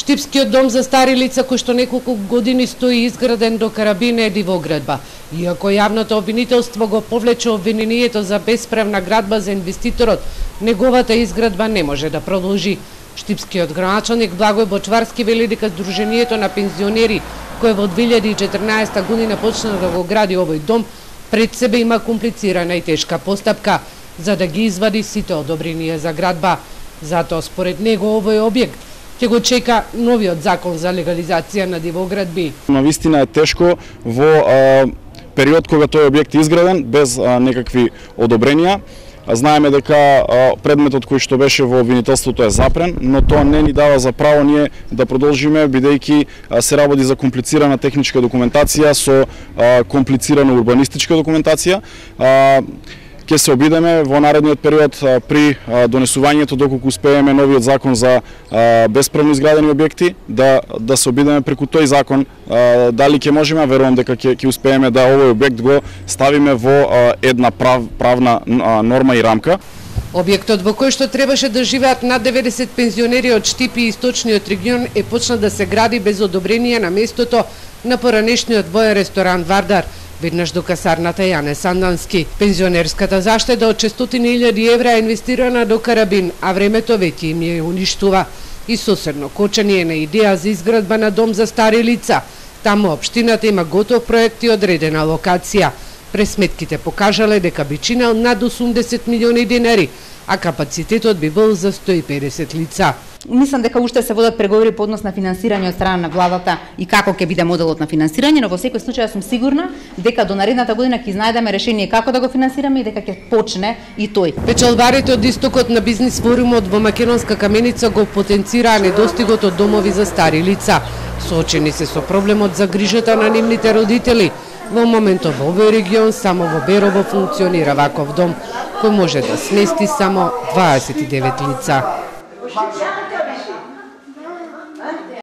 Штипскиот дом за стари лица кој што неколку години стои изграден до карабина е дивоградба. Иако јавното обвинителство го повлече обвинението за бесправна градба за инвеститорот, неговата изградба не може да продолжи. Штипскиот граначалник Благој Бочварски вели дека Сдруженијето на пензионери, кое во 2014 година почна да го гради овој дом, пред себе има комплицирана и тешка постапка за да ги извади сите одобренија за градба. Затоа според него овој објект ќе го чека новиот закон за легализација на дивоградби. На вистина е тешко во а, период кога тој објект е изграден без а, некакви одобренија. Знаеме дека предметот кој што беше во обвинителството е запрен, но тоа не ни дава за право ние да продолжиме бидејќи се работи за комплицирана техничка документација со комплицирана урбанистичка документација. Ќе се обидеме во наредниот период при донесувањето доколку успееме новиот закон за бесправно изградени објекти да да се обидеме преку тој закон дали ќе можеме, верувам дека ќе ќе успееме да овој објект го ставиме во една прав, правна норма и рамка. Објектот во кој што требаше да живеат над 90 пензионери од Штипи и Источниот регион е почна да се гради без одобрение на местото на поранешниот воен ресторан Вардар веднаш до касарната Јане Сандански. Пензионерската заштеда од 600.000 евра е инвестирана до карабин, а времето веќе им ја уништува. И соседно Кочани е на идеја за изградба на дом за стари лица. Таму општината има готов проект и одредена локација. Пресметките покажале дека би чинел над 80 милиони денари, а капацитетот би бил за 150 лица. Мислам дека уште се водат преговори по однос на финансирање од страна на владата и како ќе биде моделот на финансирање, но во секој случај сум сигурна дека до наредната година ќе изнајдеме решение како да го финансираме и дека ќе почне и тој. Печалбарите од истокот на бизнис форумот во Македонска каменица го потенцираа недостигот од домови за стари лица. Соочени се со проблемот за грижата на нивните родители. Во моментот во овој регион само во Берово функционира ваков дом, кој може да смести само 29 лица.